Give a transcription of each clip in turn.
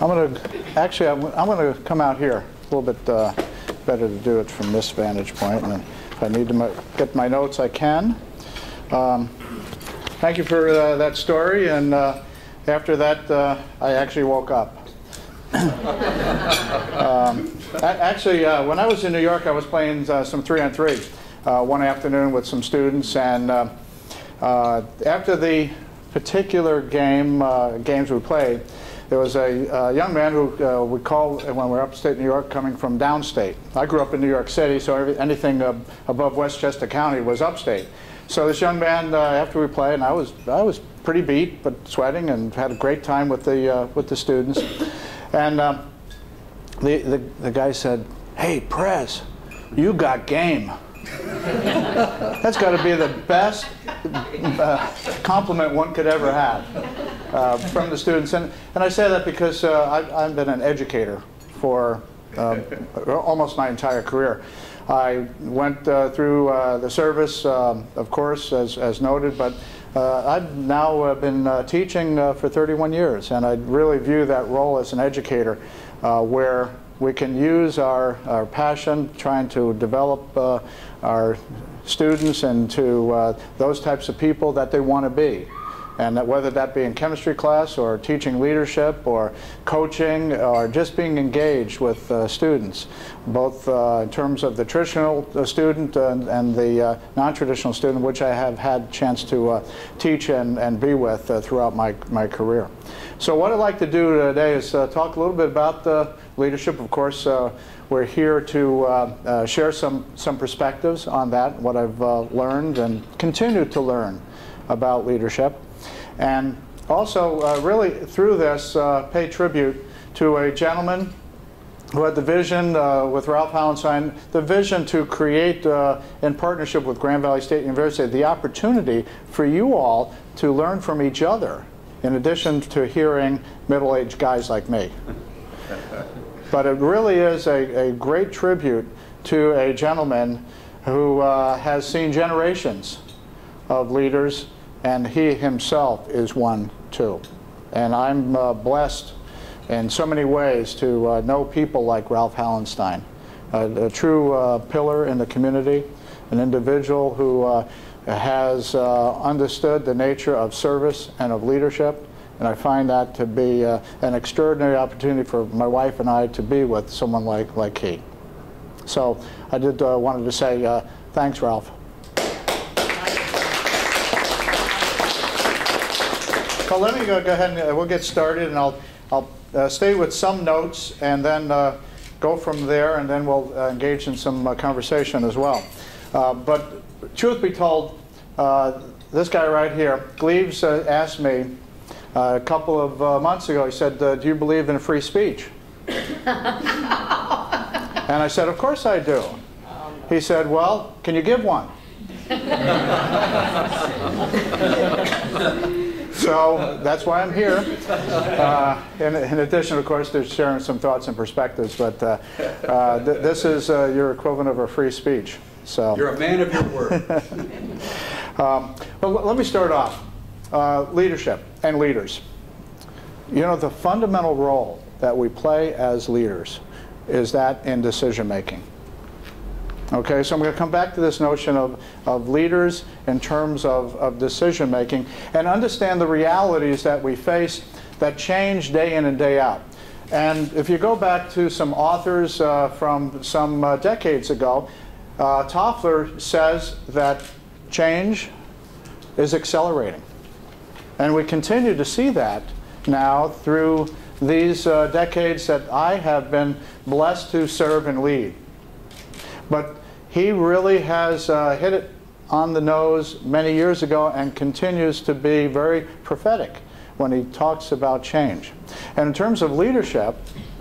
I'm going to, actually, I'm, I'm going to come out here. A little bit uh, better to do it from this vantage point. And if I need to get my notes, I can. Um, thank you for uh, that story. And uh, after that, uh, I actually woke up. um, actually, uh, when I was in New York, I was playing uh, some three on three one afternoon with some students. And after the particular game, games we played, there was a uh, young man who uh, we call when we were upstate New York coming from downstate. I grew up in New York City, so every, anything uh, above Westchester County was upstate. So this young man, uh, after we played, and I was I was pretty beat, but sweating, and had a great time with the uh, with the students. And um, the, the the guy said, "Hey, Prez, you got game." That's got to be the best uh, compliment one could ever have uh, from the students. And, and I say that because uh, I've, I've been an educator for uh, almost my entire career. I went uh, through uh, the service, um, of course, as, as noted, but I've now been teaching for 31 years, and I really view that role as an educator where we can use our, our passion trying to develop uh, our students into uh, those types of people that they want to be. And that whether that be in chemistry class or teaching leadership or coaching or just being engaged with uh, students, both uh, in terms of the traditional uh, student and, and the uh, non-traditional student, which I have had chance to uh, teach and, and be with uh, throughout my, my career. So what I'd like to do today is talk a little bit about the leadership. Of course, we're here to share some, some perspectives on that, what I've learned and continue to learn about leadership. And also, uh, really, through this, uh, pay tribute to a gentleman who had the vision uh, with Ralph Hauenstein, the vision to create, uh, in partnership with Grand Valley State University, the opportunity for you all to learn from each other, in addition to hearing middle-aged guys like me. but it really is a, a great tribute to a gentleman who uh, has seen generations of leaders and he himself is one too. And I'm uh, blessed in so many ways to uh, know people like Ralph Hauenstein, a, a true uh, pillar in the community, an individual who uh, has uh, understood the nature of service and of leadership. And I find that to be uh, an extraordinary opportunity for my wife and I to be with someone like, like he. So I did wanted to say thanks, Ralph. So let me go, go ahead and uh, we'll get started, and I'll, I'll uh, stay with some notes and then uh, go from there, and then we'll uh, engage in some uh, conversation as well. Uh, but truth be told, this guy right here, Gleaves asked me a couple of months ago, he said, do you believe in free speech? and I said, of course I do. He said, well, can you give one? so that's why I'm here. Uh, in, in, addition, of course, to sharing some thoughts and perspectives, but uh, uh, th this is uh, your equivalent of a free speech. So You're a man of your word. um, well, let me start off. Uh, leadership and leaders. You know, the fundamental role that we play as leaders is that in decision making. Okay, so I'm going to come back to this notion of, of leaders in terms of, of decision making and understand the realities that we face that change day in and day out. And if you go back to some authors uh, from some uh, decades ago, uh, Toffler says that change is accelerating. And we continue to see that now through these uh, decades that I have been blessed to serve and lead. But he really has uh, hit it on the nose many years ago and continues to be very prophetic when he talks about change. And in terms of leadership,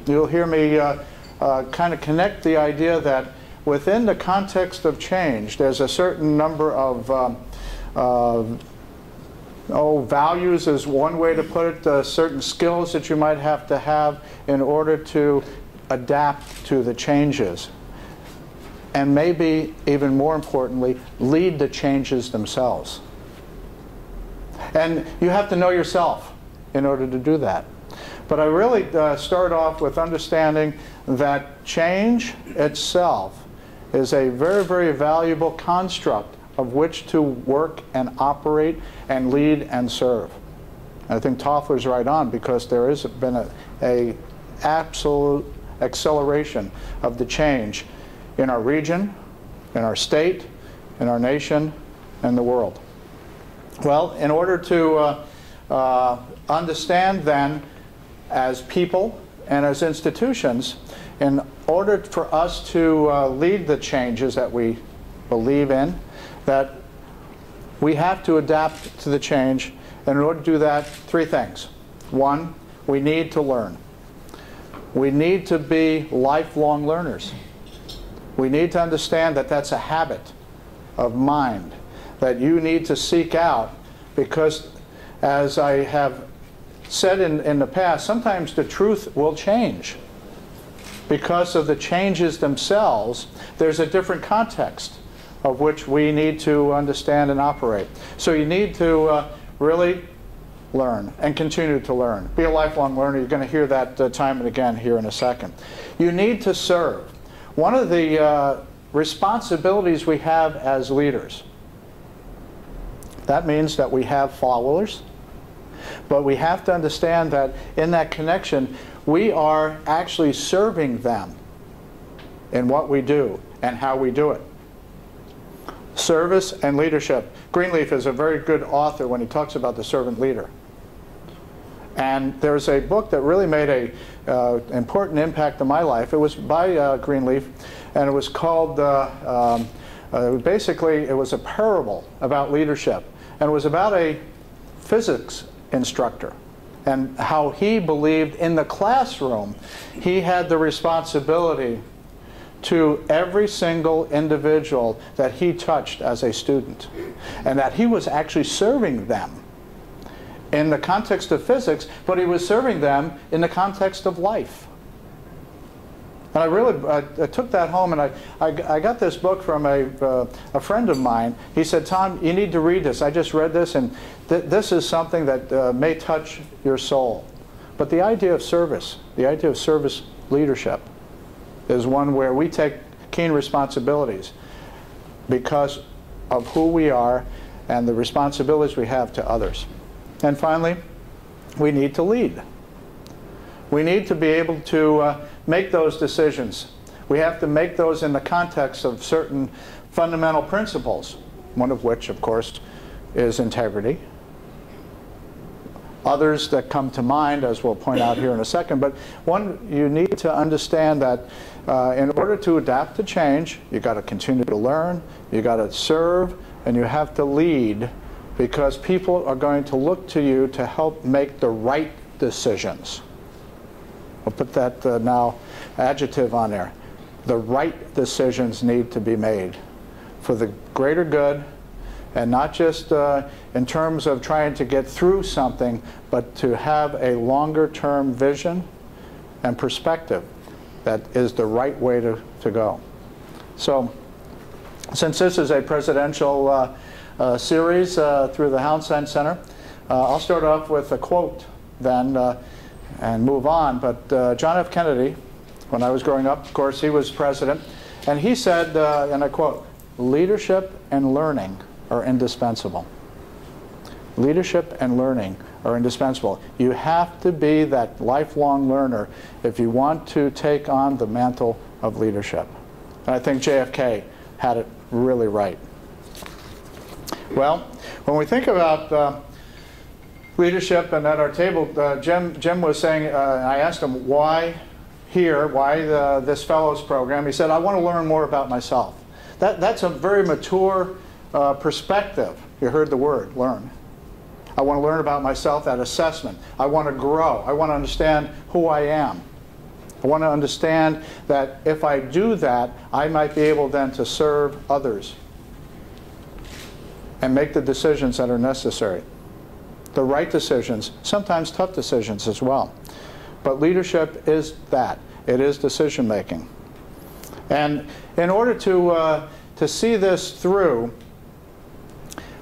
you'll hear me uh, uh, kind of connect the idea that within the context of change, there's a certain number of um, uh, oh, values is one way to put it, uh, certain skills that you might have to have in order to adapt to the changes and maybe even more importantly, lead the changes themselves. And you have to know yourself in order to do that. But I really uh, start off with understanding that change itself is a very, very valuable construct of which to work and operate and lead and serve. And I think Toffler's right on because there has been a, a absolute acceleration of the change in our region, in our state, in our nation, and the world. Well, in order to uh, uh, understand then as people and as institutions, in order for us to uh, lead the changes that we believe in, that we have to adapt to the change. And in order to do that, three things. One, we need to learn. We need to be lifelong learners. We need to understand that that's a habit of mind that you need to seek out because, as I have said in, in the past, sometimes the truth will change. Because of the changes themselves, there's a different context of which we need to understand and operate. So you need to uh, really learn and continue to learn. Be a lifelong learner. You're going to hear that uh, time and again here in a second. You need to serve. One of the uh, responsibilities we have as leaders, that means that we have followers, but we have to understand that in that connection, we are actually serving them in what we do and how we do it. Service and leadership. Greenleaf is a very good author when he talks about the servant leader. And there's a book that really made a uh, important impact in my life. It was by uh, Greenleaf, and it was called, uh, um, uh, basically, it was a parable about leadership. And it was about a physics instructor and how he believed in the classroom he had the responsibility to every single individual that he touched as a student and that he was actually serving them in the context of physics, but he was serving them in the context of life. And I really I, I took that home and I, I, I, got this book from a, uh, a friend of mine. He said, Tom, you need to read this. I just read this and th this is something that uh, may touch your soul. But the idea of service, the idea of service leadership, is one where we take keen responsibilities because of who we are and the responsibilities we have to others. And finally, we need to lead. We need to be able to uh, make those decisions. We have to make those in the context of certain fundamental principles, one of which, of course, is integrity. Others that come to mind, as we'll point out here in a second, but one, you need to understand that uh, in order to adapt to change, you've got to continue to learn, you've got to serve, and you have to lead because people are going to look to you to help make the right decisions. I'll put that uh, now adjective on there. The right decisions need to be made for the greater good and not just uh, in terms of trying to get through something, but to have a longer term vision and perspective that is the right way to, to go. So since this is a presidential uh, series uh, through the Hauenstein Center. Uh, I'll start off with a quote then and move on. But John F. Kennedy, when I was growing up, of course, he was president, and he said, and I quote, leadership and learning are indispensable. Leadership and learning are indispensable. You have to be that lifelong learner if you want to take on the mantle of leadership. And I think JFK had it really right. Well, when we think about uh, leadership and at our table, uh, Jim, Jim was saying, uh, I asked him why here, why the, this fellows program. He said, I want to learn more about myself. That, that's a very mature uh, perspective. You heard the word, learn. I want to learn about myself, that assessment. I want to grow. I want to understand who I am. I want to understand that if I do that, I might be able then to serve others and make the decisions that are necessary. The right decisions, sometimes tough decisions as well. But leadership is that. It is decision making. And in order to, uh, to see this through,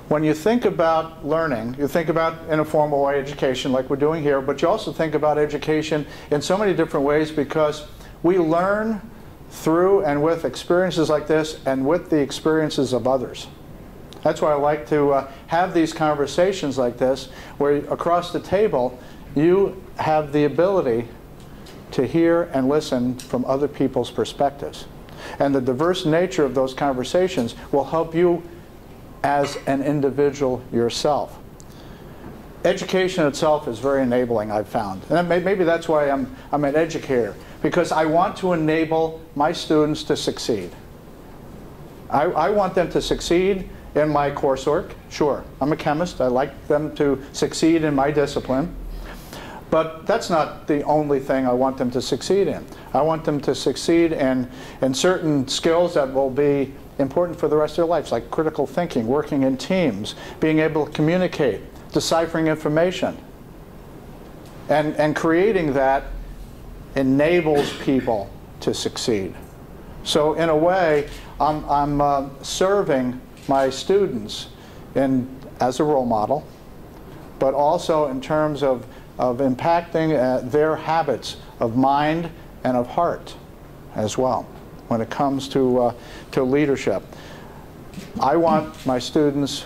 when you think about learning, you think about in a formal way education like we're doing here, but you also think about education in so many different ways because we learn through and with experiences like this and with the experiences of others. That's why I like to uh, have these conversations like this where across the table you have the ability to hear and listen from other people's perspectives. And the diverse nature of those conversations will help you as an individual yourself. Education itself is very enabling, I've found. And maybe that's why I'm, I'm an educator, because I want to enable my students to succeed. I, I want them to succeed in my coursework, sure. I'm a chemist. I like them to succeed in my discipline. But that's not the only thing I want them to succeed in. I want them to succeed in, in certain skills that will be important for the rest of their lives, like critical thinking, working in teams, being able to communicate, deciphering information. And, and creating that enables people to succeed. So in a way, I'm, I'm uh, serving my students in, as a role model, but also in terms of, of impacting uh, their habits of mind and of heart as well when it comes to, uh, to leadership. I want my students,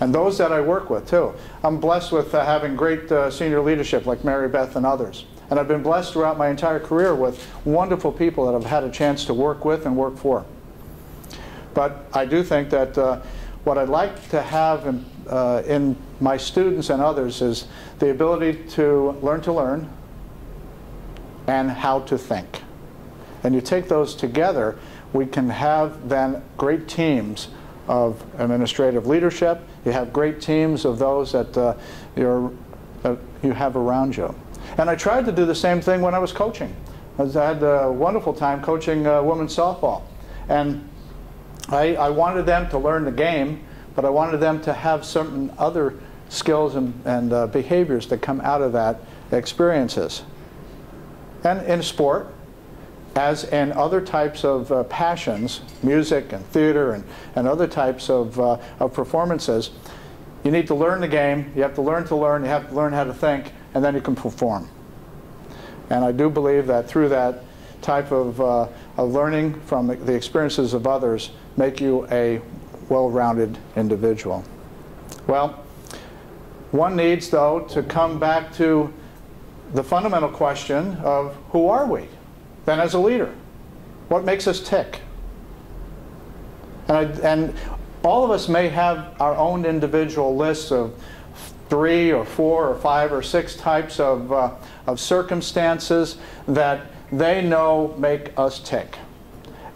and those that I work with too, I'm blessed with uh, having great uh, senior leadership like Mary Beth and others. And I've been blessed throughout my entire career with wonderful people that I've had a chance to work with and work for. But I do think that uh, what I'd like to have in, uh, in my students and others is the ability to learn to learn and how to think and you take those together, we can have then great teams of administrative leadership. You have great teams of those that uh, uh, you have around you. And I tried to do the same thing when I was coaching. I had a wonderful time coaching uh, women's softball. And I, I, wanted them to learn the game, but I wanted them to have certain other skills and, and uh, behaviors that come out of that experiences. And in sport, as in other types of uh, passions, music and theater and, and other types of, uh, of performances, you need to learn the game, you have to learn to learn, you have to learn how to think, and then you can perform. And I do believe that through that type of, uh, of learning from the experiences of others make you a well-rounded individual. Well, one needs, though, to come back to the fundamental question of who are we? then as a leader? What makes us tick? And, and all of us may have our own individual lists of three or four or five or six types of, uh, of circumstances that they know make us tick.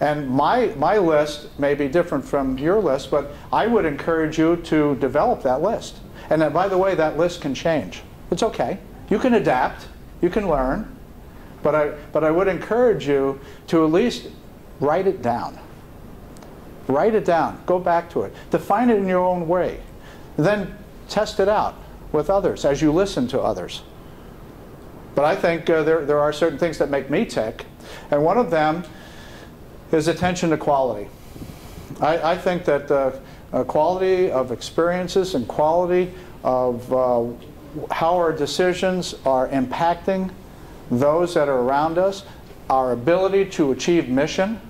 And my, my list may be different from your list, but I would encourage you to develop that list. And then, by the way, that list can change. It's okay. You can adapt. You can learn. But I, but I would encourage you to at least write it down. Write it down. Go back to it. Define it in your own way. Then test it out with others as you listen to others. But I think uh, there, there are certain things that make me tick. And one of them is attention to quality. I, I think that uh, uh, quality of experiences and quality of uh, how our decisions are impacting those that are around us, our ability to achieve mission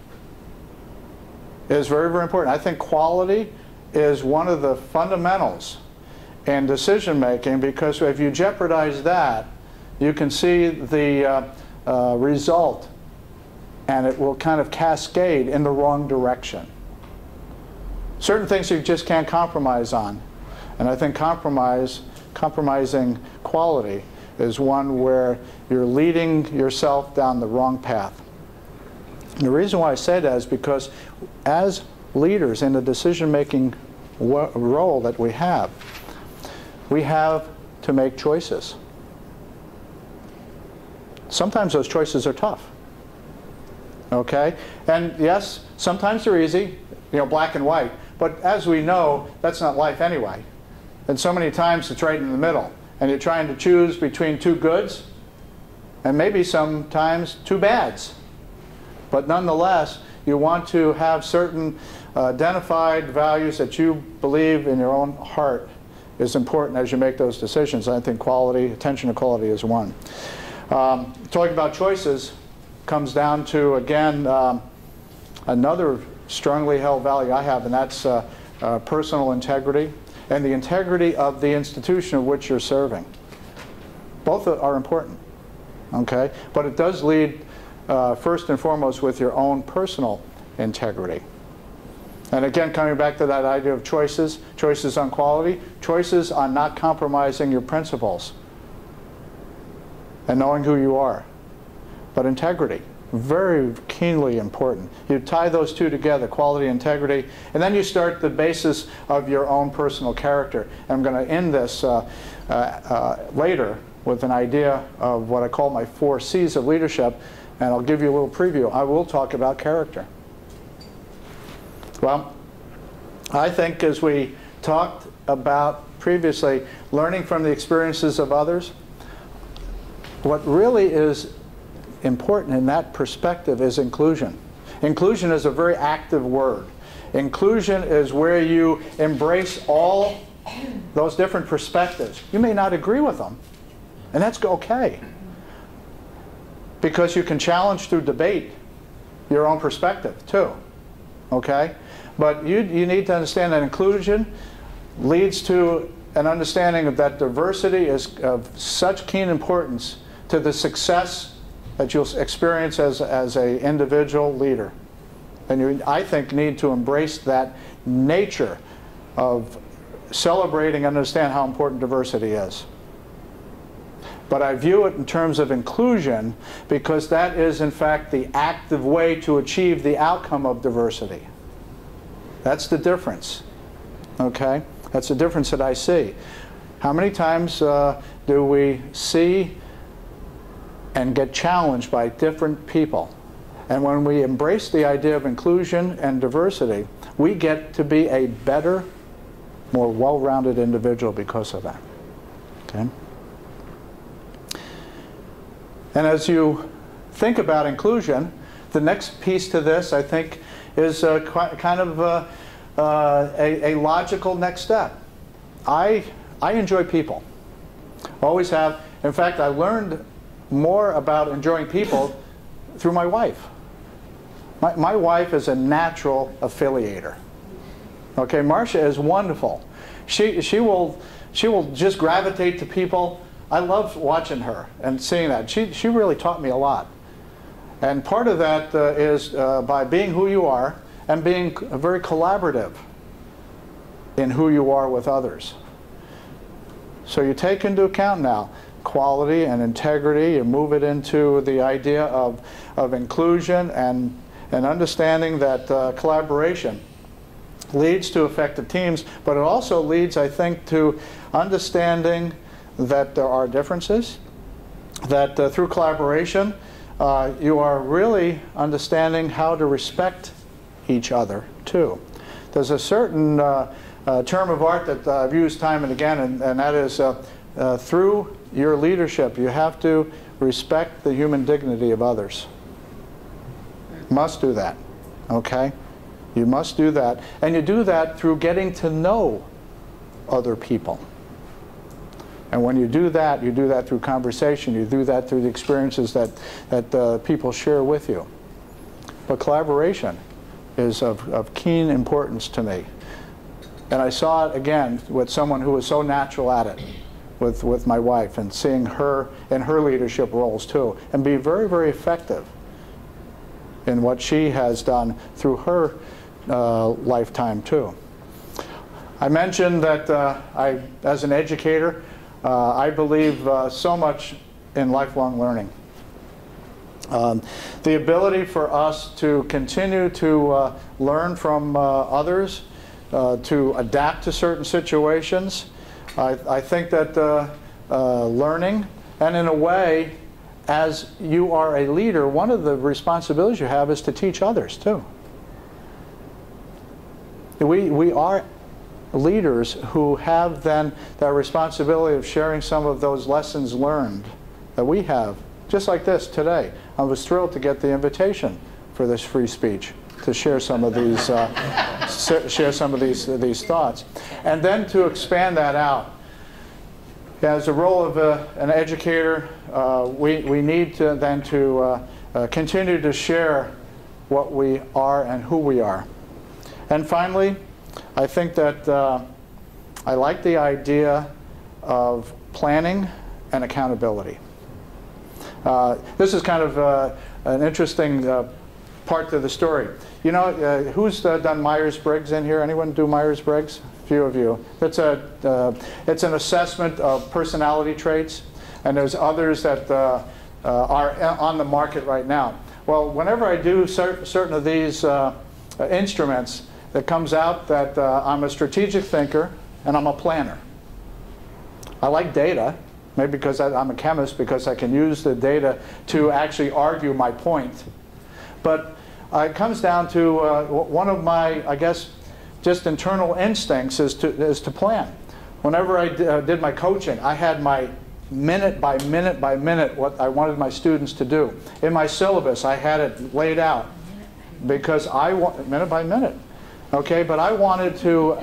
is very, very important. I think quality is one of the fundamentals in decision making because if you jeopardize that, you can see the uh, uh, result and it will kind of cascade in the wrong direction. Certain things you just can't compromise on. And I think compromise, compromising quality is one where you're leading yourself down the wrong path. And the reason why I say that is because as leaders in the decision-making role that we have, we have to make choices. Sometimes those choices are tough. Okay? And yes, sometimes they're easy, you know, black and white. But as we know, that's not life anyway. And so many times it's right in the middle and you're trying to choose between two goods and maybe sometimes two bads. But nonetheless, You want to have certain uh, identified values that you believe in your own heart is important as you make those decisions. I think quality, attention to quality is one. Um, talking about choices comes down to, again, um, another strongly held value I have, and that's uh, uh, personal integrity and the integrity of the institution of which you're serving. Both are important, okay? But it does lead uh, first and foremost with your own personal integrity. And again, coming back to that idea of choices, choices on quality, choices on not compromising your principles and knowing who you are. But integrity, very keenly important. You tie those two together, quality, integrity, and then you start the basis of your own personal character. I'm going to end this uh, uh, uh, later with an idea of what I call my four C's of leadership, and I'll give you a little preview. I will talk about character. Well, I think as we talked about previously, learning from the experiences of others, what really is important in that perspective is inclusion. Inclusion is a very active word. Inclusion is where you embrace all those different perspectives. You may not agree with them, and that's okay. Because you can challenge through debate your own perspective, too. Okay? But you, you need to understand that inclusion leads to an understanding of that diversity is of such keen importance to the success that you'll experience as, as an individual leader. And you, I think, need to embrace that nature of celebrating and understand how important diversity is. But I view it in terms of inclusion because that is, in fact, the active way to achieve the outcome of diversity. That's the difference. Okay? That's the difference that I see. How many times uh, do we see and get challenged by different people? And when we embrace the idea of inclusion and diversity, we get to be a better, more well-rounded individual because of that. Okay? And as you think about inclusion, the next piece to this, I think, is uh, kind of uh, uh, a, a, logical next step. I, I enjoy people. Always have. In fact, I learned more about enjoying people through my wife. My, my wife is a natural affiliator. Okay, Marcia is wonderful. She, she, will, she will just gravitate to people. I love watching her and seeing that. She, she really taught me a lot. And part of that uh, is uh, by being who you are and being very collaborative in who you are with others. So you take into account now quality and integrity, you move it into the idea of, of inclusion and, and understanding that uh, collaboration leads to effective teams, but it also leads, I think, to understanding that there are differences, that uh, through collaboration, uh, you are really understanding how to respect each other too. There's a certain uh, uh, term of art that I've used time and again, and, and that is uh, uh, through your leadership, you have to respect the human dignity of others. Must do that, okay? You must do that. And you do that through getting to know other people. And when you do that, you do that through conversation. You do that through the experiences that, that uh, people share with you. But collaboration is of, of keen importance to me. And I saw it again with someone who was so natural at it, with, with my wife, and seeing her in her leadership roles too, and be very, very effective in what she has done through her uh, lifetime too. I mentioned that uh, I, as an educator, uh, I believe uh, so much in lifelong learning. Um, the ability for us to continue to uh, learn from uh, others, to adapt to certain situations. I, I think that uh, learning, and in a way, as you are a leader, one of the responsibilities you have is to teach others too. We, we are leaders who have then that responsibility of sharing some of those lessons learned that we have, just like this today. I was thrilled to get the invitation for this free speech. To share some of these uh, share some of these these thoughts, and then to expand that out. As the role of uh, an educator, uh, we we need to then to continue to share what we are and who we are. And finally, I think that uh, I like the idea of planning and accountability. Uh, this is kind of uh, an interesting part to the story. You know, uh, who's uh, done Myers-Briggs in here? Anyone do Myers-Briggs? Few of you. It's, a, uh, it's an assessment of personality traits, and there's others that are on the market right now. Well, whenever I do cer certain of these instruments, it comes out that I'm a strategic thinker and I'm a planner. I like data, maybe because I, am a chemist, because I can use the data to actually argue my point. But uh, it comes down to uh, one of my, I guess, just internal instincts is to, is to plan. Whenever I uh, did my coaching, I had my minute by minute by minute what I wanted my students to do. In my syllabus, I had it laid out because I want minute by minute. Okay, but I wanted to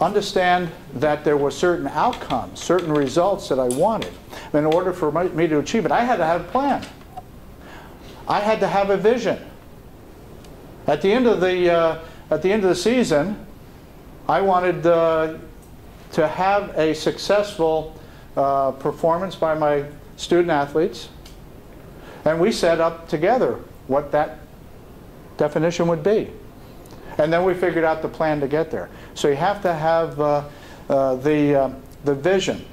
understand that there were certain outcomes, certain results that I wanted. In order for me to achieve it, I had to have a plan. I had to have a vision. At the end of the, uh, at the, end of the season, I wanted uh, to have a successful uh, performance by my student athletes. And we set up together what that definition would be. And then we figured out the plan to get there. So you have to have uh, uh, the, uh, the vision.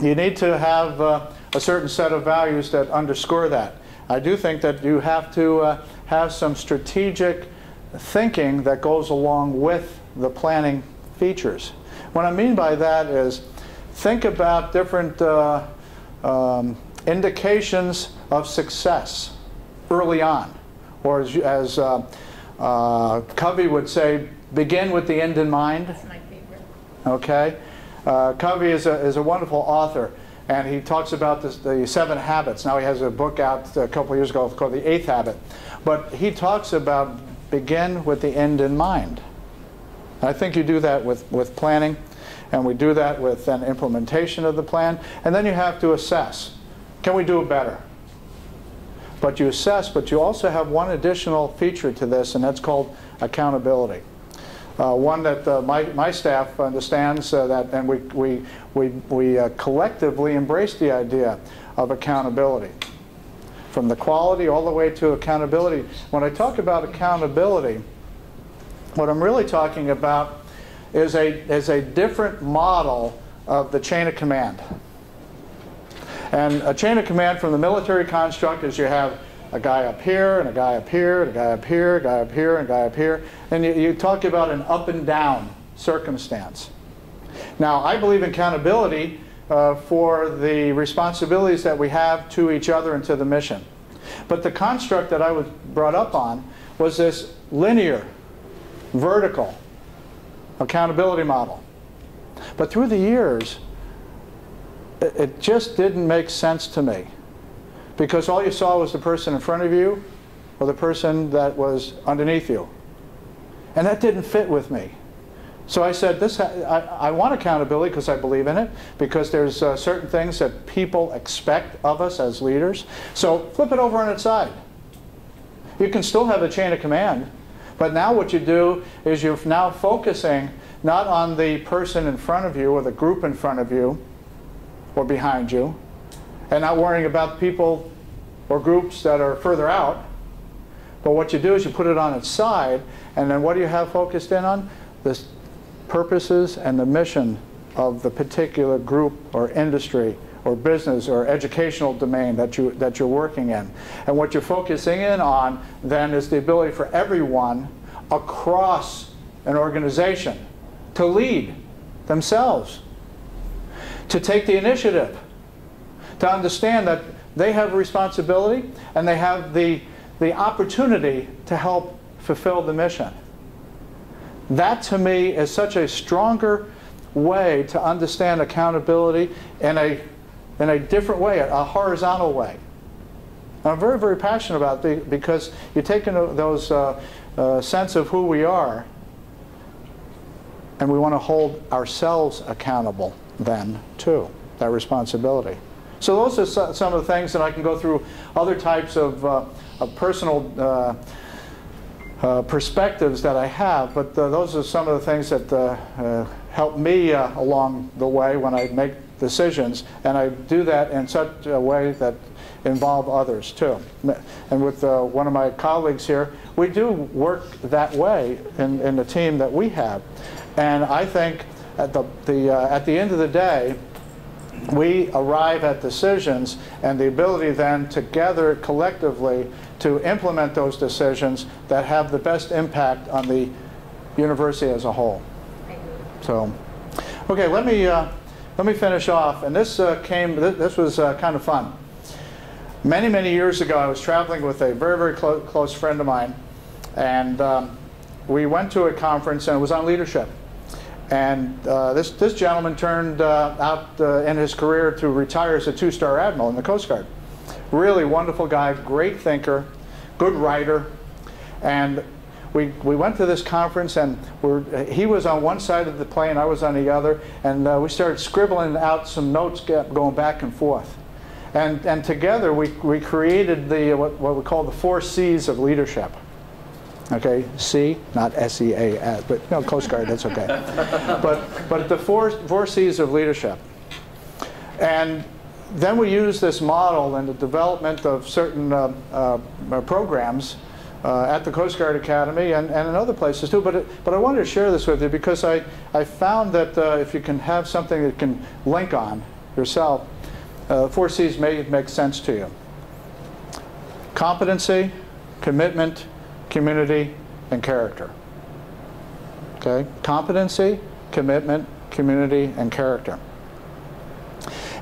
You need to have uh, a certain set of values that underscore that. I do think that you have to uh, have some strategic thinking that goes along with the planning features. What I mean by that is think about different uh, um, indications of success early on, or as, as uh, uh, Covey would say, begin with the end in mind. That's my favorite. Okay? Uh, Covey is a, is a wonderful author, and he talks about this, the seven habits. Now he has a book out a couple years ago called The Eighth Habit. But he talks about begin with the end in mind. I think you do that with, with planning, and we do that with an implementation of the plan, and then you have to assess. Can we do it better? But you assess, but you also have one additional feature to this, and that's called accountability. Uh, one that uh, my, my staff understands uh, that, and we, we, we, we uh, collectively embrace the idea of accountability. From the quality all the way to accountability. When I talk about accountability, what I'm really talking about is a, is a different model of the chain of command. And a chain of command from the military construct is you have a guy up here, and a guy up here, and a guy up here, a guy up here, and a guy up here. And you, you talk about an up and down circumstance. Now, I believe in accountability uh, for the responsibilities that we have to each other and to the mission. But the construct that I was brought up on was this linear, vertical accountability model. But through the years, it just didn't make sense to me because all you saw was the person in front of you or the person that was underneath you. And that didn't fit with me. So I said, this, I, I want accountability because I believe in it, because there's uh, certain things that people expect of us as leaders. So flip it over on its side. You can still have a chain of command, but now what you do is you're now focusing not on the person in front of you or the group in front of you, or behind you, and not worrying about people or groups that are further out. But what you do is you put it on its side, and then what do you have focused in on? The purposes and the mission of the particular group or industry or business or educational domain that, you, that you're working in. And what you're focusing in on then is the ability for everyone across an organization to lead themselves to take the initiative, to understand that they have a responsibility and they have the, the opportunity to help fulfill the mission. That to me is such a stronger way to understand accountability in a, in a different way, a horizontal way. I'm very, very passionate about it because you take into those uh, uh, sense of who we are, and we want to hold ourselves accountable then, too, that responsibility. So those are so, some of the things that I can go through other types of, uh, of personal uh, uh, perspectives that I have, but uh, those are some of the things that uh, uh, help me along the way when I make decisions, and I do that in such a way that involve others too. And with one of my colleagues here, we do work that way in, in the team that we have. And I think at the, the, at the end of the day, we arrive at decisions and the ability then together collectively to implement those decisions that have the best impact on the university as a whole. So, okay, let me, uh, let me finish off. And this uh, came, th this was uh, kind of fun. Many, many years ago, I was traveling with a very, very clo close friend of mine. And um, we went to a conference and it was on leadership. And uh, this, this gentleman turned uh, out uh, in his career to retire as a two-star admiral in the Coast Guard. Really wonderful guy, great thinker, good writer. And we, we went to this conference and we're, he was on one side of the plane, I was on the other, and uh, we started scribbling out some notes going back and forth. And, and together we, we created the, what, what we call the four C's of leadership. Okay, C, not S-E-A, but no, Coast Guard, that's okay. but, but the four, four C's of leadership. And then we use this model in the development of certain uh, uh, programs uh, at the Coast Guard Academy and, and in other places too. But, it, but I wanted to share this with you because I, I found that uh, if you can have something that can link on yourself, uh, four C's may make sense to you. Competency, commitment, community, and character. Okay? Competency, commitment, community, and character.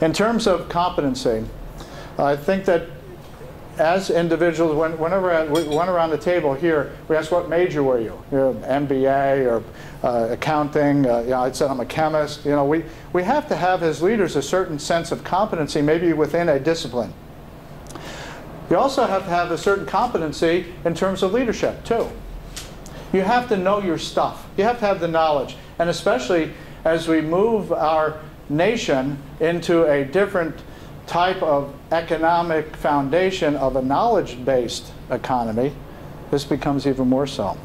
In terms of competency, I think that as individuals, when, whenever we went around the table here, we asked, what major were you? you MBA or uh, accounting, uh, you know, I said I'm a chemist. You know, we, we have to have as leaders a certain sense of competency, maybe within a discipline. You also have to have a certain competency in terms of leadership, too. You have to know your stuff. You have to have the knowledge. And especially as we move our nation into a different type of economic foundation of a knowledge-based economy, this becomes even more so.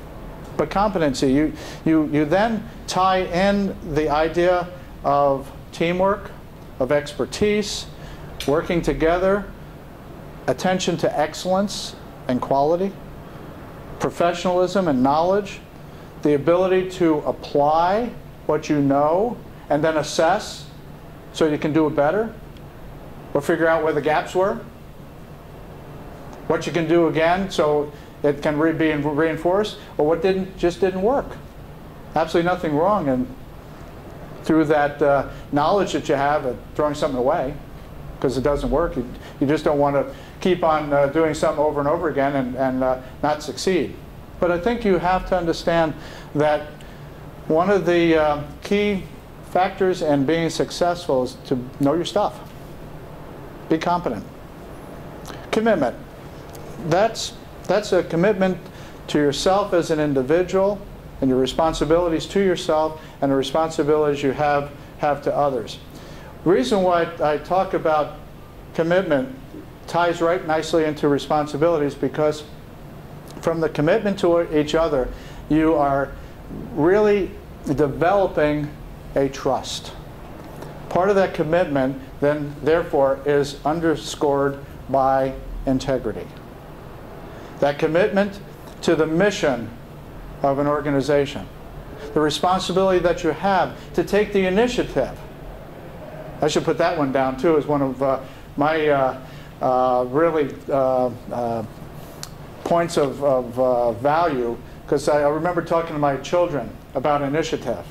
But competency, you, you, you then tie in the idea of teamwork, of expertise, working together, attention to excellence and quality, professionalism and knowledge, the ability to apply what you know and then assess so you can do it better or figure out where the gaps were, what you can do again so it can re be reinforced, or what didn't just didn't work. Absolutely nothing wrong and through that uh, knowledge that you have of throwing something away because it doesn't work. You, you just don't want to keep on uh, doing something over and over again and, and uh, not succeed. But I think you have to understand that one of the uh, key factors in being successful is to know your stuff. Be competent. Commitment. That's, that's a commitment to yourself as an individual and your responsibilities to yourself and the responsibilities you have, have to others. The reason why I talk about commitment ties right nicely into responsibilities because from the commitment to each other, you are really developing a trust. Part of that commitment then, therefore, is underscored by integrity. That commitment to the mission of an organization. The responsibility that you have to take the initiative. I should put that one down too as one of uh, my uh, really uh, uh, points of, of uh, value because I, I remember talking to my children about initiative.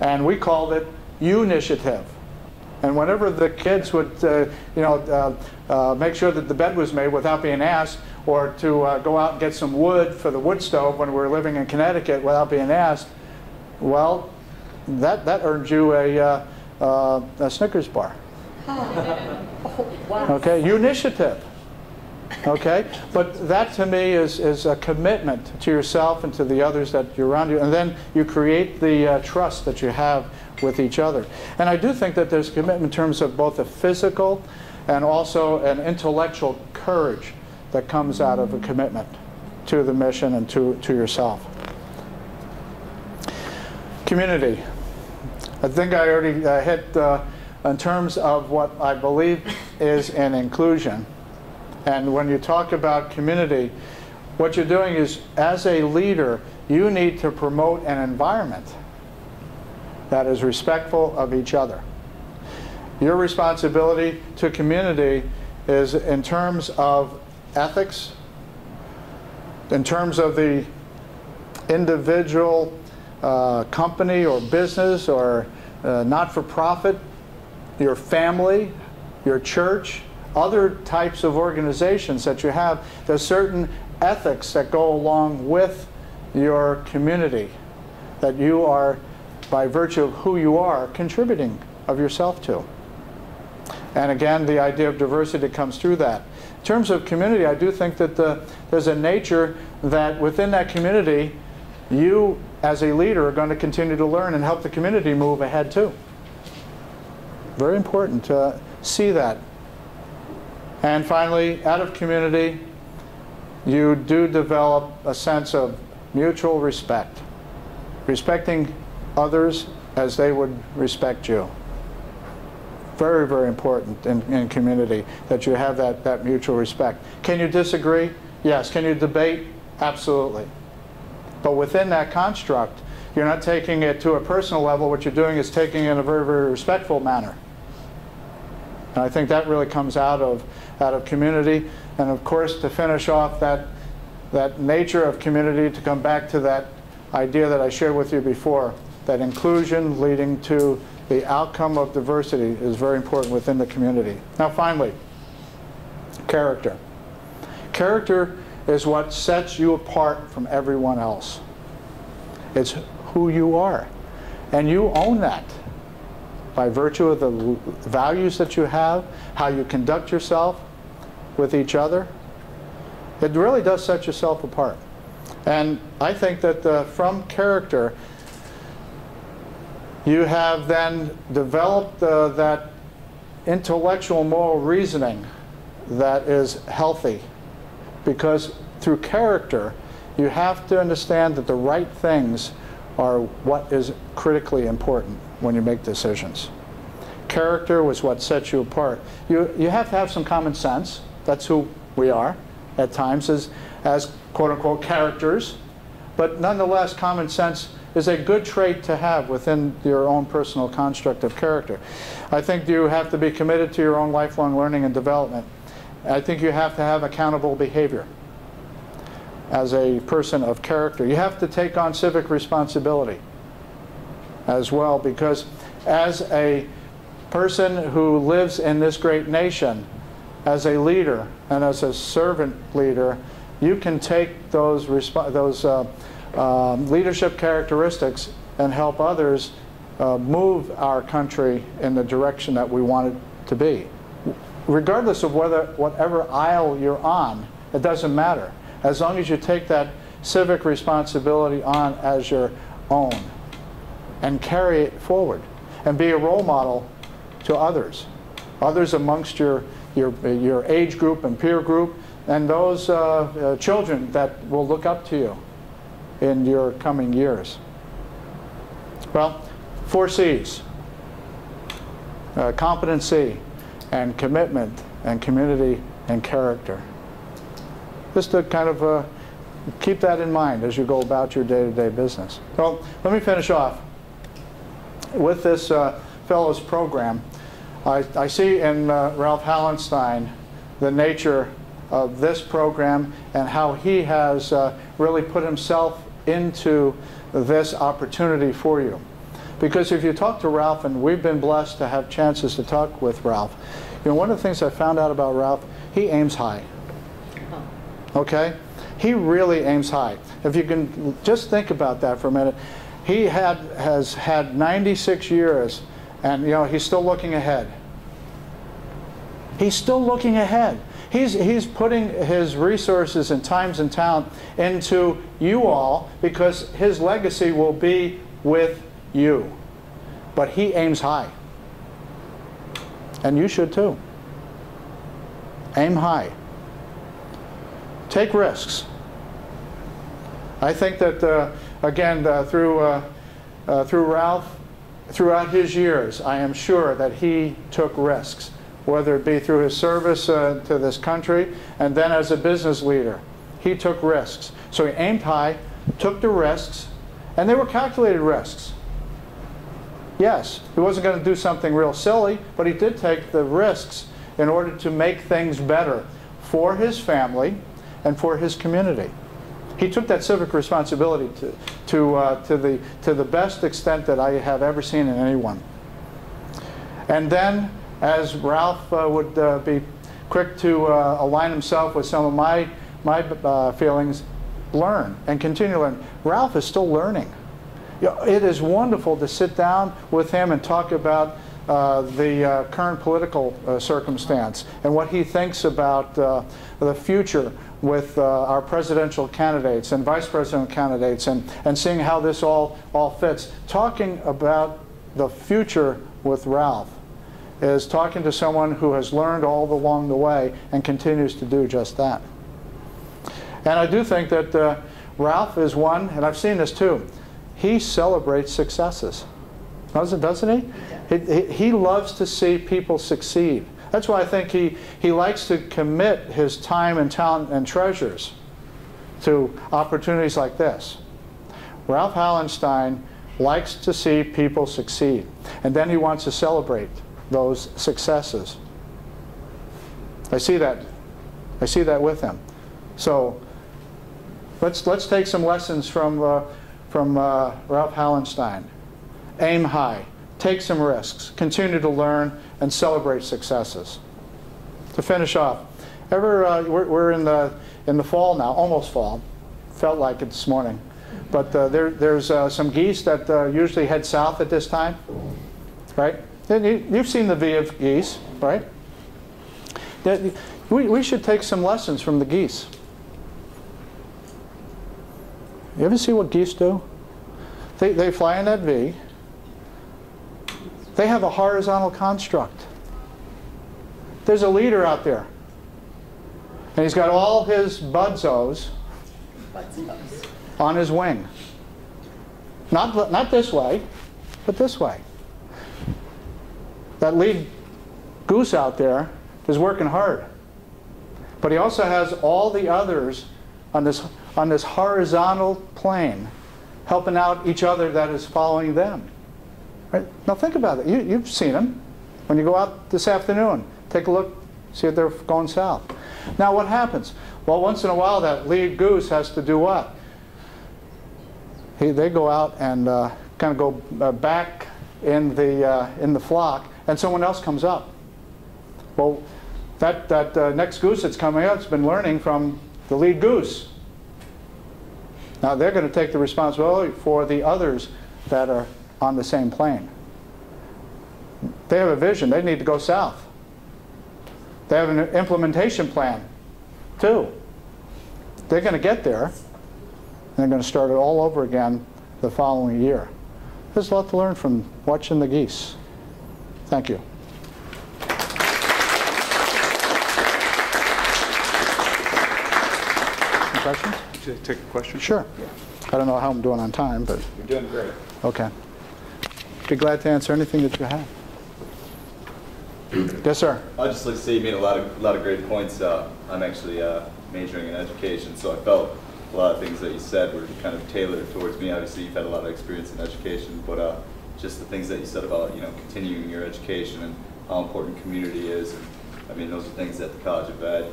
And we called it initiative. And whenever the kids would, uh, you know, uh, uh, make sure that the bed was made without being asked, or to uh, go out and get some wood for the wood stove when we were living in Connecticut without being asked, well, that, that earned you a, a Snickers bar. Oh, wow. Okay, initiative. Okay? But that to me is, is a commitment to yourself and to the others that you're around you. And then you create the uh, trust that you have with each other. And I do think that there's commitment in terms of both a physical and also an intellectual courage that comes out of a commitment to the mission and to, to yourself. Community. I think I already uh, hit uh, in terms of what I believe is an inclusion. And when you talk about community, what you're doing is, as a leader, you need to promote an environment that is respectful of each other. Your responsibility to community is in terms of ethics, in terms of the individual uh, company or business or uh, not-for-profit, your family, your church, other types of organizations that you have, there's certain ethics that go along with your community that you are, by virtue of who you are, contributing of yourself to. And again, the idea of diversity comes through that. In terms of community, I do think that the, there's a nature that within that community, you as a leader are going to continue to learn and help the community move ahead too. Very important to see that. And finally, out of community, you do develop a sense of mutual respect, respecting others as they would respect you very, very important in, in community that you have that, that mutual respect. Can you disagree? Yes. Can you debate? Absolutely. But within that construct, you're not taking it to a personal level. What you're doing is taking it in a very, very respectful manner. And I think that really comes out of, out of community. And of course, to finish off that, that nature of community, to come back to that idea that I shared with you before, that inclusion leading to the outcome of diversity is very important within the community. Now finally, character. Character is what sets you apart from everyone else. It's who you are. And you own that by virtue of the values that you have, how you conduct yourself with each other. It really does set yourself apart. And I think that uh, from character, you have then developed uh, that intellectual moral reasoning that is healthy. Because through character, you have to understand that the right things are what is critically important when you make decisions. Character was what sets you apart. You, you have to have some common sense. That's who we are at times as, as quote unquote characters. But nonetheless, common sense is a good trait to have within your own personal construct of character. I think you have to be committed to your own lifelong learning and development. I think you have to have accountable behavior as a person of character. You have to take on civic responsibility as well because as a person who lives in this great nation, as a leader and as a servant leader, you can take those, those uh, um, leadership characteristics and help others uh, move our country in the direction that we want it to be. Regardless of whether whatever aisle you're on, it doesn't matter. As long as you take that civic responsibility on as your own and carry it forward and be a role model to others, others amongst your, your, your age group and peer group, and those uh, uh, children that will look up to you in your coming years? Well, four C's. Uh, competency and commitment and community and character. Just to kind of uh, keep that in mind as you go about your day-to-day -day business. Well, let me finish off. With this uh, fellows program, I, I see in uh, Ralph Hauenstein the nature of this program and how he has uh, really put himself into this opportunity for you. Because if you talk to Ralph, and we've been blessed to have chances to talk with Ralph, you know, one of the things I found out about Ralph, he aims high. Okay? He really aims high. If you can just think about that for a minute, he had, has had 96 years, and you know, he's still looking ahead. He's still looking ahead. He's, he's putting his resources and times and talent into you all because his legacy will be with you. But he aims high. And you should too. Aim high. Take risks. I think that, uh, again, uh, through, uh, uh, through Ralph, throughout his years, I am sure that he took risks, whether it be through his service to this country and then as a business leader. He took risks. So he aimed high, took the risks, and they were calculated risks. Yes, he wasn't going to do something real silly, but he did take the risks in order to make things better for his family and for his community. He took that civic responsibility to, to, uh, to, the, to the best extent that I have ever seen in anyone. And then, as Ralph uh, would uh, be quick to uh, align himself with some of my, my uh, feelings, learn and continue to learn. Ralph is still learning. It is wonderful to sit down with him and talk about uh, the uh, current political uh, circumstance and what he thinks about uh, the future with uh, our presidential candidates and vice presidential candidates and, and seeing how this all, all fits. Talking about the future with Ralph is talking to someone who has learned all along the way and continues to do just that. And I do think that uh, Ralph is one, and I've seen this too, he celebrates successes. Doesn't, doesn't he? He, he loves to see people succeed. That's why I think he, he likes to commit his time and talent and treasures to opportunities like this. Ralph Hauenstein likes to see people succeed, and then he wants to celebrate those successes. I see that. I see that with him. So let's, let's take some lessons from, uh, from uh, Ralph Hauenstein. Aim high take some risks, continue to learn, and celebrate successes. To finish off, ever uh, we're, we're, in the in the fall now, almost fall. Felt like it this morning, but uh, there there's uh, some geese that uh, usually head south at this time, right? You, you've seen the V of geese, right? We, we should take some lessons from the geese. You ever see what geese do? They, they fly in that V, they have a horizontal construct. There's a leader out there. And he's got all his budzos on his wing. Not, not this way, but this way. That lead goose out there is working hard. But he also has all the others on this, on this horizontal plane helping out each other that is following them. Right? Now think about it. You, you've seen them. When you go out this afternoon, take a look, see if they're going south. Now what happens? Well, once in a while that lead goose has to do what? He, they go out and uh, kind of go uh, back in the, uh, in the flock, and someone else comes up. Well, that, that uh, next goose that's coming up has been learning from the lead goose. Now they're going to take the responsibility for the others that are on the same plane. They have a vision. They need to go south. They have an implementation plan, too. They're going to get there, and they're going to start it all over again the following year. There's a lot to learn from watching the geese. Thank you. Any questions? Take a question? Sure. I don't know how I'm doing on time, but You're doing great. okay. Be glad to answer anything that you have. Yes, sir. I'd just like to say you made a lot of, a lot of great points. Uh, I'm actually uh, majoring in education, so I felt a lot of things that you said were kind of tailored towards me. Obviously, you've had a lot of experience in education, but uh, just the things that you said about you know continuing your education and how important community is. And, I mean, those are things that the College of Ed,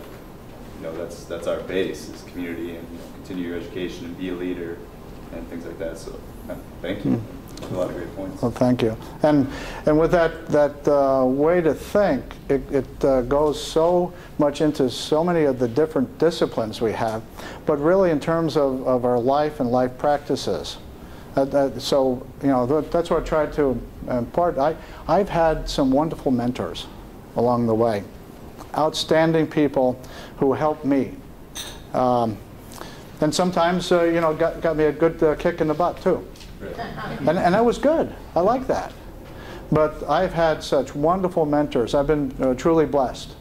you know, that's that's our base is community and you know, continue your education and be a leader and things like that. So, thank you. Mm. A lot of great points. Well, thank you. And and with that that uh, way to think, it, it uh, goes so much into so many of the different disciplines we have, but really in terms of, of our life and life practices. Uh, so you know that, that's what I tried to impart. I I've had some wonderful mentors along the way, outstanding people who helped me. Um, and sometimes, uh, you know, got, got me a good uh, kick in the butt, too. And, and that was good. I like that. But I've had such wonderful mentors. I've been uh, truly blessed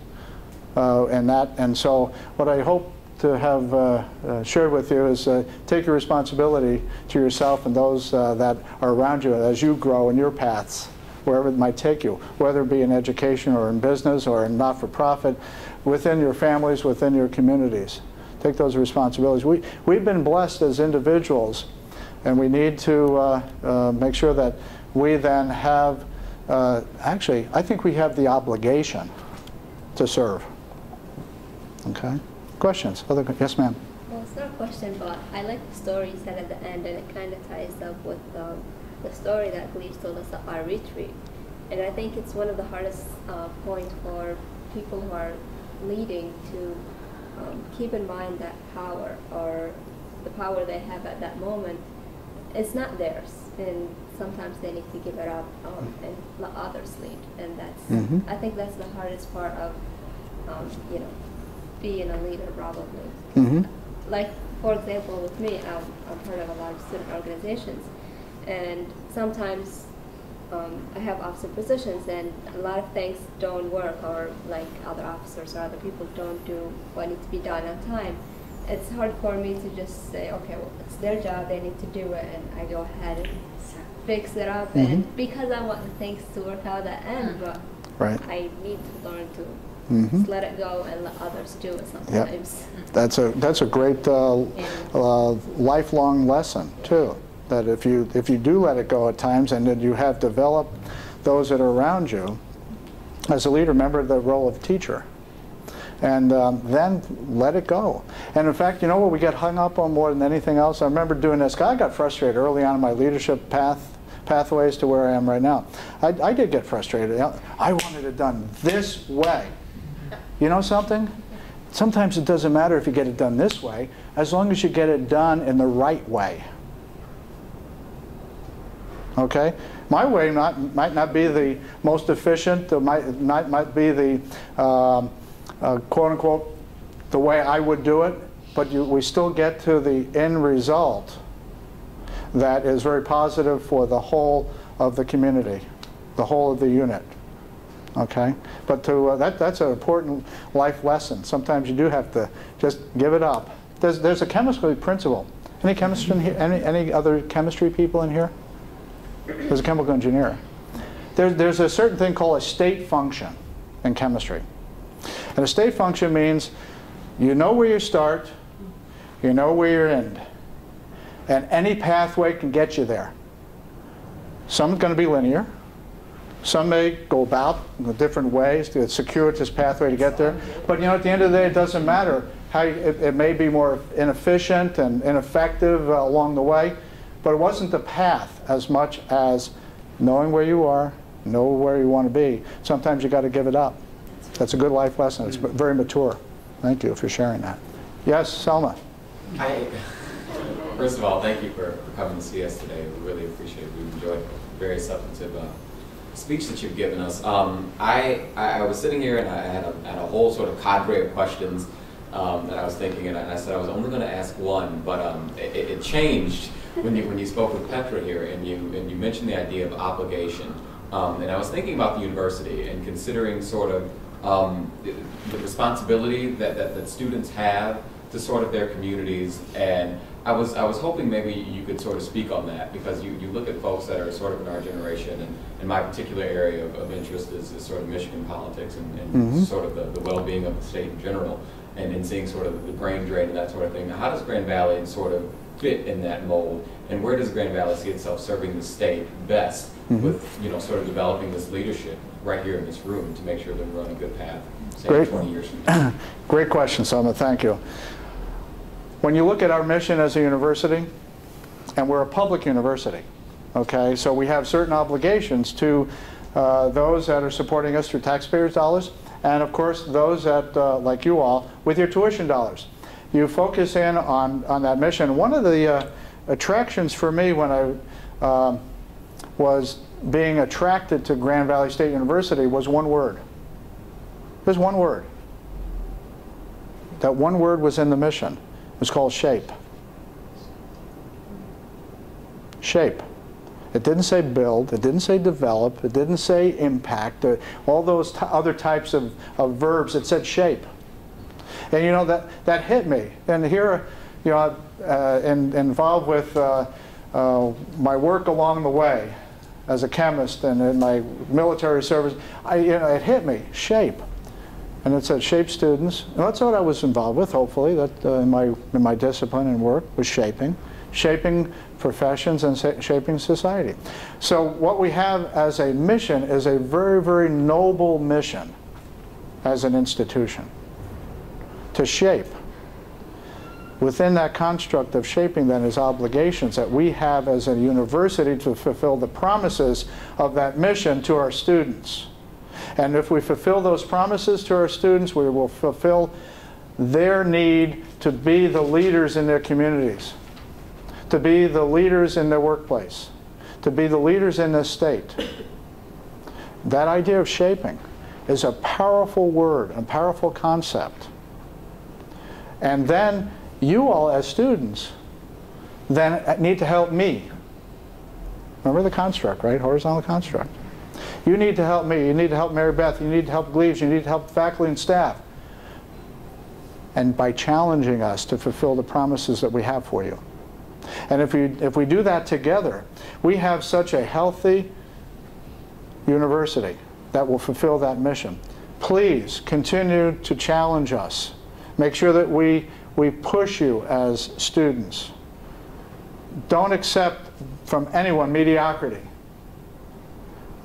uh, in that. And so, what I hope to have uh, uh, shared with you is uh, take your responsibility to yourself and those uh, that are around you as you grow in your paths, wherever it might take you, whether it be in education or in business or in not for profit, within your families, within your communities. Take those responsibilities. We, we've been blessed as individuals, and we need to uh, uh, make sure that we then have, uh, actually, I think we have the obligation to serve. Okay? Questions? Other, yes, ma'am. Well, it's not a question, but I like the story you said at the end, and it kind of ties up with um, the story that Gleaves told us at our retreat. And I think it's one of the hardest uh, points for people who are leading to um, keep in mind that power or the power they have at that moment is not theirs, and sometimes they need to give it up um, and let others lead. And that's, Mhm. I think that's the hardest part of, um, you know, being a leader probably hmm like for example with me I'm, I'm part of a lot of student organizations and sometimes um, I have officer positions and a lot of things don't work or like other officers or other people don't do what needs to be done on time it's hard for me to just say okay well it's their job they need to do it and I go ahead and fix it up Mhm. and because I want the things to work out at the end but Right. I need to learn to Mhm. just let it go and let others do it sometimes That's a that's a great uh, uh, lifelong lesson too. That if you if you do let it go at times, and then you have developed those that are around you, as a leader, remember the role of teacher, and um, then let it go. And in fact, you know what we get hung up on more than anything else. I remember doing this. I got frustrated early on in my leadership path pathways to where I am right now. I, I did get frustrated. I wanted it done this way. You know something? Sometimes it doesn't matter if you get it done this way, as long as you get it done in the right way. Okay? My way not, might not be the most efficient, might, might, might be the um, uh, quote unquote the way I would do it, but you, we still get to the end result that is very positive for the whole of the community, the whole of the unit. Okay, but to uh, that that's an important life lesson. Sometimes you do have to just give it up. There's there's a chemistry principle. Any chemistry in here? Any any other chemistry people in here? There's a chemical engineer. There's there's a certain thing called a state function in chemistry, and a state function means you know where you start, you know where you end, and any pathway can get you there. Some Some's going to be linear. Some may go about different ways to circuitous pathway to get there. But you know, at the end of the day, it doesn't matter. How you, it, it may be more inefficient and ineffective uh, along the way, but it wasn't the path as much as knowing where you are, know where you want to be. Sometimes you got to give it up. That's a good life lesson. It's very mature. Thank you for sharing that. Yes, Selma. I, first of all, thank you for, for coming to see us today. We really appreciate it. We enjoyed the very substantive uh, speech that you've given us. Um, I, I, I was sitting here and I had a, had a whole sort of cadre of questions um, that I was thinking, and I, and I said I was only going to ask one, but um, it, it changed when you when you spoke with Petra here, and you and you mentioned the idea of obligation. Um, and I was thinking about the university and considering sort of um, the, responsibility that, that, that students have to sort of their communities and I was I was hoping maybe you could sort of speak on that because you, you look at folks that are sort of in our generation and, and my particular area of, of interest is, is sort of Michigan politics and, and Mhm. sort of the, the well-being of the state in general and, and seeing sort of the brain drain and that sort of thing. Now, how does Grand Valley sort of fit in that mold and where does Grand Valley see itself serving the state best Mhm. with you know sort of developing this leadership right here in this room to make sure that we're on a good path say Great. 20 years from now? Great question, Selma. Thank you. When you look at our mission as a university, and we're a public university, okay, so we have certain obligations to uh, those that are supporting us through taxpayers' dollars, and of course those that, uh, like you all, with your tuition dollars. You focus in on, on that mission. One of the uh, attractions for me when I um, was being attracted to Grand Valley State University was one word, There's one word. That one word was in the mission. It was called shape. Shape. It didn't say build, it didn't say develop, it didn't say impact, uh, all those other types of, of verbs, it said shape. And you know, that, that hit me. And here, you know, uh, in, involved with uh, uh, my work along the way as a chemist and in my military service, I, you know, it hit me, shape. And it said shape students. And that's what I was involved with, hopefully, that uh, in, my, in my discipline and work was shaping. Shaping professions and shaping society. So what we have as a mission is a very, very noble mission as an institution to shape. Within that construct of shaping, then, is obligations that we have as a university to fulfill the promises of that mission to our students. And if we fulfill those promises to our students, we will fulfill their need to be the leaders in their communities, to be the leaders in their workplace, to be the leaders in this state. That idea of shaping is a powerful word, a powerful concept. And then you all as students then need to help me. Remember the construct, right? Horizontal construct. You need to help me. You need to help Mary Beth. You need to help Gleaves. You need to help faculty and staff. And by challenging us to fulfill the promises that we have for you. And if we, if we do that together, we have such a healthy university that will fulfill that mission. Please continue to challenge us. Make sure that we, we push you as students. Don't accept from anyone mediocrity.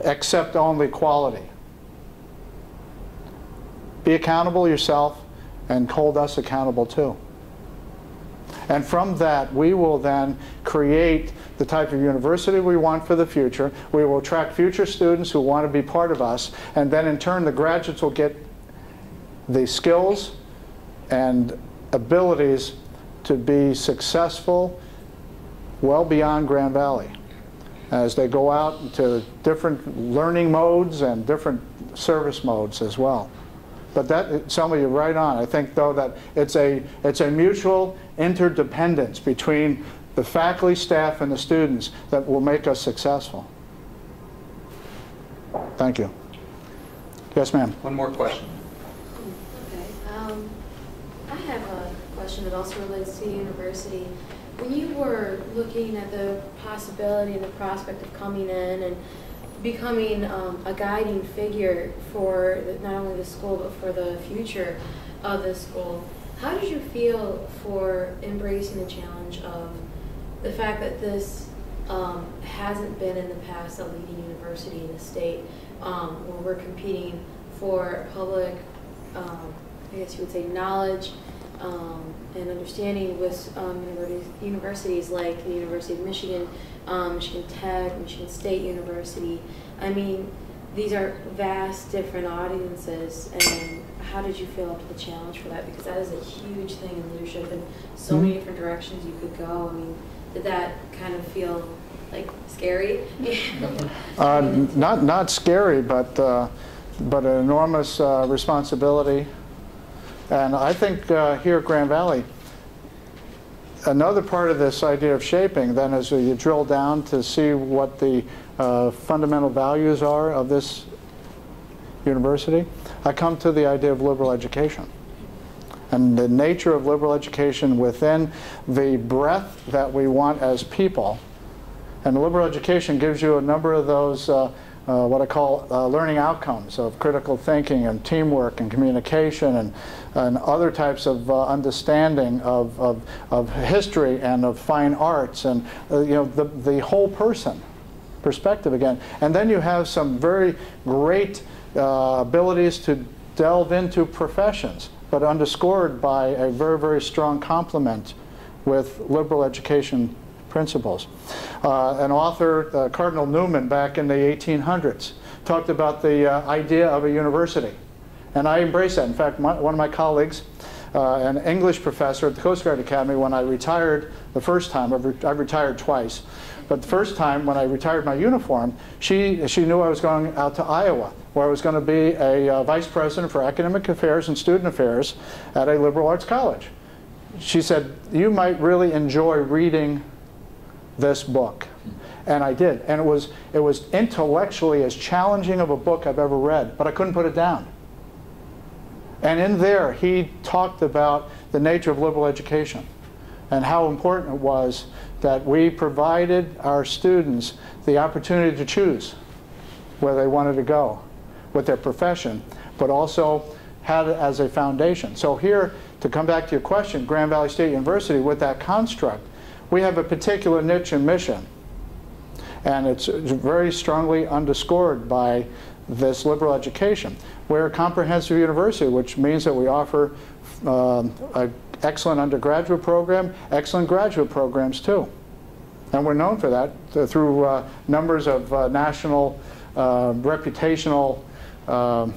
Accept only quality. Be accountable yourself and hold us accountable too. And from that, we will then create the type of university we want for the future. We will attract future students who want to be part of us. And then in turn, the graduates will get the skills and abilities to be successful well beyond Grand Valley as they go out into different learning modes and different service modes as well. But that, Selma, you're right on. I think, though, that it's a, it's a mutual interdependence between the faculty, staff, and the students that will make us successful. Thank you. Yes, ma'am. One more question. Okay. Um, I have a question that also relates to the university. When you were looking at the possibility and the prospect of coming in and becoming um, a guiding figure for not only the school but for the future of the school, how did you feel for embracing the challenge of the fact that this um, hasn't been in the past a leading university in the state, um, where we're competing for public, um, I guess you would say, knowledge um, and understanding with um, universities, universities like the University of Michigan, um, Michigan Tech, Michigan State University. I mean, these are vast different audiences, and how did you feel up to the challenge for that? Because that is a huge thing in leadership, and so many different directions you could go. I mean, did that kind of feel like scary? Uh, not, not scary, but, uh, but an enormous uh, responsibility. And I think uh, here at Grand Valley, another part of this idea of shaping then is you drill down to see what the uh, fundamental values are of this university. I come to the idea of liberal education and the nature of liberal education within the breadth that we want as people. And liberal education gives you a number of those, uh, uh, what I call uh, learning outcomes of critical thinking and teamwork and communication and, and other types of uh, understanding of, of, of history and of fine arts and uh, you know the, the whole person perspective again. And then you have some very great uh, abilities to delve into professions, but underscored by a very, very strong complement with liberal education principles. Uh, an author, uh, Cardinal Newman, back in the 1800s, talked about the uh, idea of a university. And I embrace that. In fact, my, one of my colleagues uh, an English professor at the Coast Guard Academy when I retired the first time. I've, re I've retired twice. But the first time when I retired my uniform, she, she knew I was going out to Iowa, where I was going to be a uh, vice president for academic affairs and student affairs at a liberal arts college. She said, you might really enjoy reading this book. And I did. And it was, it was intellectually as challenging of a book I've ever read, but I couldn't put it down. And in there, he talked about the nature of liberal education and how important it was that we provided our students the opportunity to choose where they wanted to go with their profession, but also had it as a foundation. So here, to come back to your question, Grand Valley State University, with that construct, we have a particular niche and mission. And it's very strongly underscored by this liberal education. We're a comprehensive university, which means that we offer um, an excellent undergraduate program, excellent graduate programs too. And we're known for that th- through uh, numbers of uh, national uh, reputational um,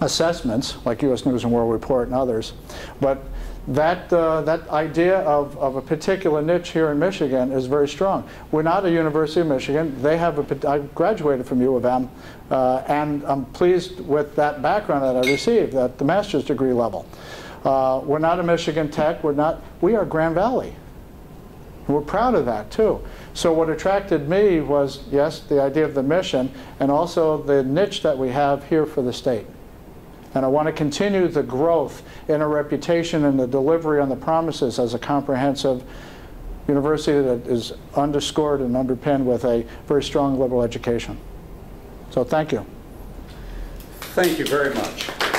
assessments, like U.S. News and World Report and others. But that, uh, that idea of, of a particular niche here in Michigan is very strong. We're not a University of Michigan. They have a, I graduated from U of M, uh, and I'm pleased with that background that I received at the master's degree level. Uh, we're not a Michigan Tech. We're not. We are Grand Valley. We're proud of that too. So what attracted me was, yes, the idea of the mission and also the niche that we have here for the state. And I want to continue the growth in a reputation and the delivery on the promises as a comprehensive university that is underscored and underpinned with a very strong liberal education. So thank you. Thank you very much.